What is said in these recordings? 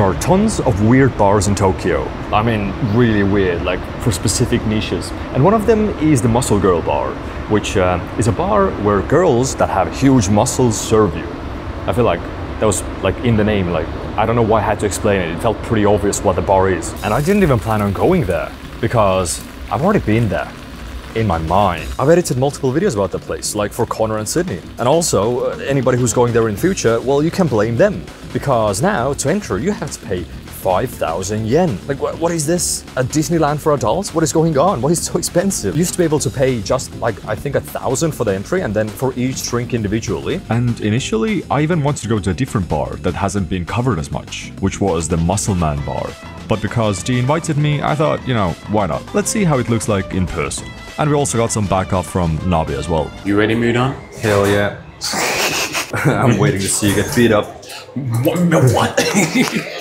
There are tons of weird bars in Tokyo. I mean, really weird, like for specific niches. And one of them is the Muscle Girl Bar, which uh, is a bar where girls that have huge muscles serve you. I feel like that was like in the name, like I don't know why I had to explain it. It felt pretty obvious what the bar is. And I didn't even plan on going there because I've already been there in my mind. I've edited multiple videos about the place, like for Connor and Sydney. And also, uh, anybody who's going there in future, well, you can blame them. Because now, to enter, you have to pay 5,000 yen. Like, wh- what is this? A Disneyland for adults? What is going on? Why is so expensive? You used to be able to pay just, like, I think a thousand for the entry and then for each drink individually. And initially, I even wanted to go to a different bar that hasn't been covered as much, which was the Muscle Man bar. But because G invited me, I thought, you know, why not? Let's see how it looks like in person. And we also got some backup from Nabi as well. You ready, Mudan? Hell yeah. I'm waiting to see you get beat up. What? No, what?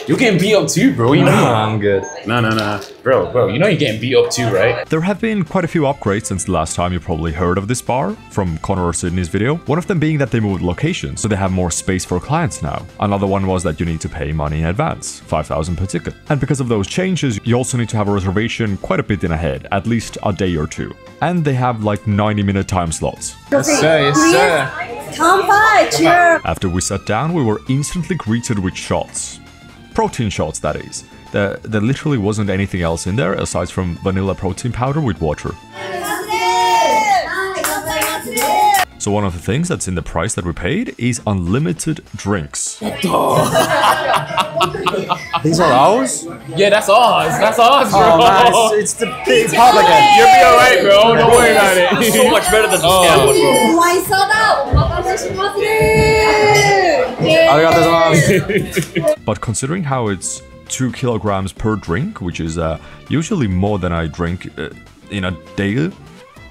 You're getting beat up too, bro. You know. I'm good. No, no, no, bro, bro. You know you're getting beat up too, right? There have been quite a few upgrades since the last time you probably heard of this bar from Connor or Sydney's video. One of them being that they moved location, so they have more space for clients now. Another one was that you need to pay money in advance, 5000 per ticket. And because of those changes, you also need to have a reservation quite a bit in ahead, at least a day or two. And they have like 90 minute time slots. Yes, sir. Yes, sir. Kanpai, cheer. After we sat down, we were instantly greeted with shots. Protein shots, that is. There, there literally wasn't anything else in there aside from vanilla protein powder with water. So one of the things that's in the price that we paid is unlimited drinks. These are ours? Yeah, that's ours. That's ours, bro. Oh, man, it's, it's the big pub again. You'll be alright, bro. Don't worry about it. so much better than the scam oh. But considering how it's 2 kilograms per drink, which is uh, usually more than I drink uh, in a day,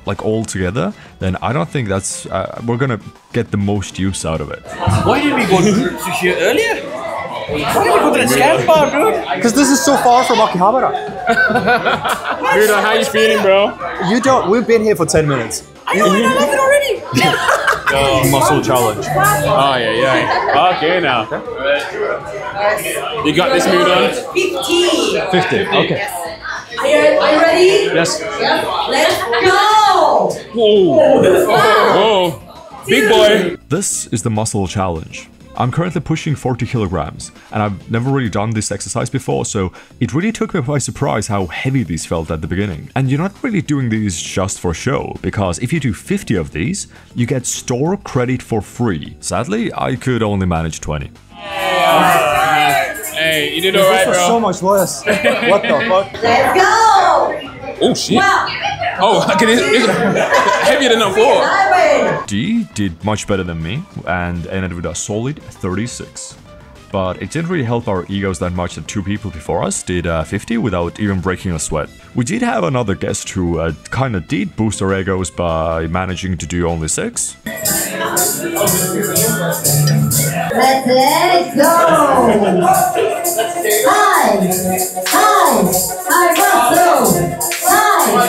like all together, then I don't think that's uh, we're gonna get the most use out of it. Why didn't we go to sushi earlier? Why didn't we go to the scam bar, dude? Because this is so far from Akihabara. Mudan, how you feeling, bro? You don't. We've been here for 10 minutes. I know, I love it already Muscle challenge. Oh yeah, yeah. Okay, now. You got this, Mudan. 50 50. Okay. Are you, are you ready? Yes. Let's go! Whoa. Whoa. Big boy. This is the muscle challenge. I'm currently pushing 40 kilograms, and I've never really done this exercise before, so it really took me by surprise how heavy these felt at the beginning. And you're not really doing these just for show, because if you do 50 of these, you get store credit for free. Sadly, I could only manage 20. Hey, you did alright, This was so much worse. what the fuck? Let's go! Oh shit. Wow! Oh, okay, it's, it's heavier than the floor. I win! Dee did much better than me and ended with a solid 36. But it didn't really help our egos that much that two people before us did uh, 50 without even breaking a sweat. We did have another guest who uh, kinda did boost our egos by managing to do only 6. Let's, let's go! Hi! Hi! Hi, Russell! Hi!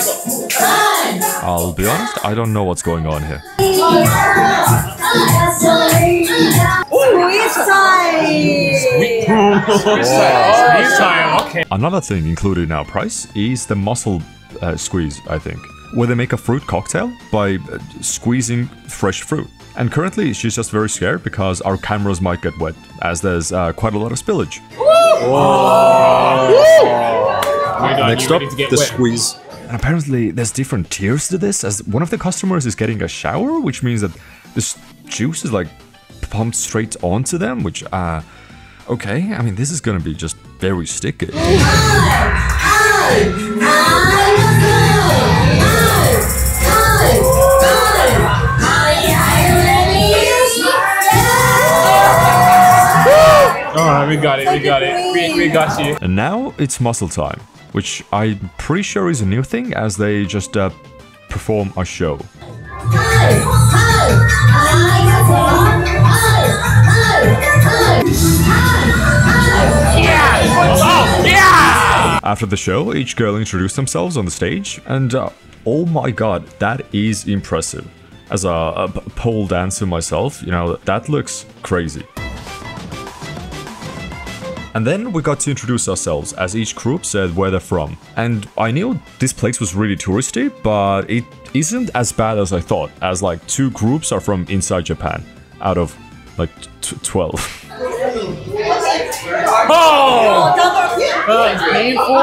Hi! I'll be honest, I don't know what's going on here. Ooh, it's time! This okay. Another thing included in our price is the muscle uh, squeeze, I think, where they make a fruit cocktail by uh, squeezing fresh fruit. And currently, she's just very scared because our cameras might get wet, as there's uh, quite a lot of spillage. Next up, the squeeze. And apparently, there's different tiers to this, as one of the customers is getting a shower, which means that this juice is like pumped straight onto them, which, uh, okay, I mean, this is gonna be just very sticky. We got it, we got it. We, we got you. And now it's muscle time, which I'm pretty sure is a new thing, as they just uh, perform a show. After the show, each girl introduced themselves on the stage, and uh, oh my god, that is impressive. As a pole dancer myself, you know, that looks crazy. And And then we got to introduce ourselves as each group said where they're from. And I knew this place was really touristy, but it isn't as bad as I thought, as like two groups are from inside Japan out of like t- 12. Oh! Uh, painful?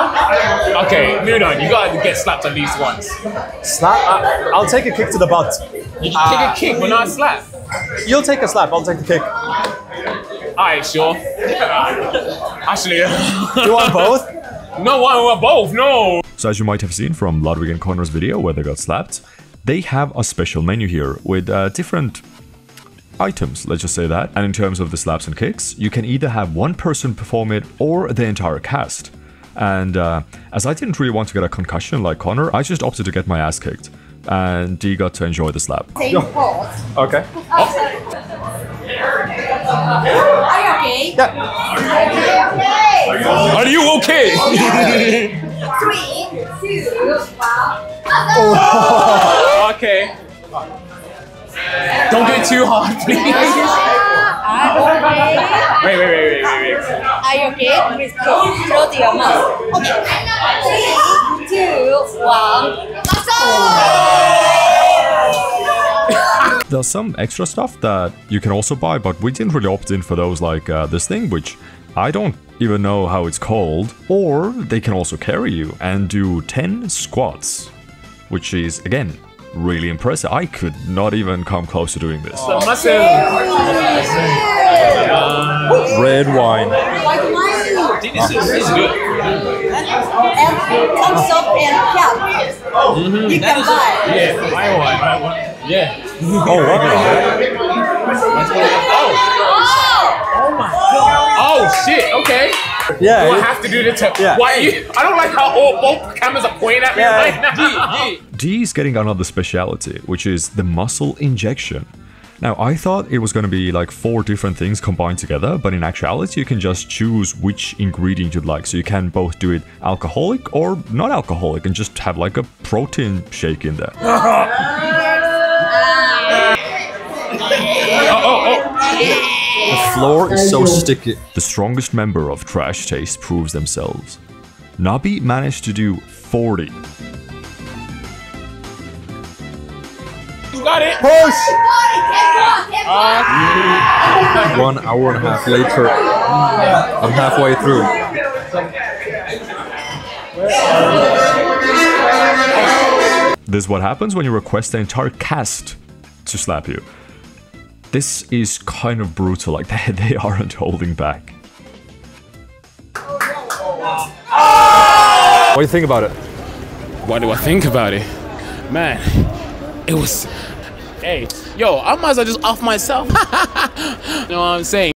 Okay, Mudan, you gotta get slapped at least once. Slap? I, I'll take a kick to the butt. You can take a kick, but not a slap. You'll take a slap, I'll take the kick. Alright, sure. Actually, You want both? no, one, we're both, no. So as you might have seen from Ludwig and Connor's video where they got slapped, they have a special menu here with uh, different items, let's just say that. And in terms of the slaps and kicks, you can either have one person perform it or the entire cast. And uh, as I didn't really want to get a concussion like Connor, I just opted to get my ass kicked. And Dee got to enjoy the slap. Same pose. Okay. Are you okay? Yeah. Okay, okay. Are you okay? Three, two, one. okay. Don't get too hard, please. Are you okay? Wait, wait, wait, wait, wait, wait. Are you okay? Please close, close your mouth. Okay. Three, two, one. There's some extra stuff that you can also buy, but we didn't really opt in for those like uh, this thing, which I don't even know how it's called. Or they can also carry you and do 10 squats, which is, again, really impressive. I could not even come close to doing this. So. Red wine. White wine. This is, this is good. And thumbs up and clap. You can buy. Yeah, my one, my one. Yeah. Oh, what? Oh. oh shit. Okay. Yeah. Do I have to do the tip? Yeah. Why? You, I don't like how all both cameras are pointing at me Yeah. right now. Dee is getting another speciality, which is the muscle injection. Now, I thought it was going to be like four different things combined together, but in actuality, you can just choose which ingredient you'd like. So you can both do it alcoholic or not alcoholic and just have like a protein shake in there. floor is so sticky. The strongest member of Trash Taste proves themselves. Nabi managed to do 40. You got it. Push! One hour and a half later, I'm halfway through. This is what happens when you request the entire cast to slap you. This is kind of brutal, like they, they aren't holding back. What do you think about it? What do I think about it? Man, it was. Hey, yo, I might as well just off myself. you know what I'm saying?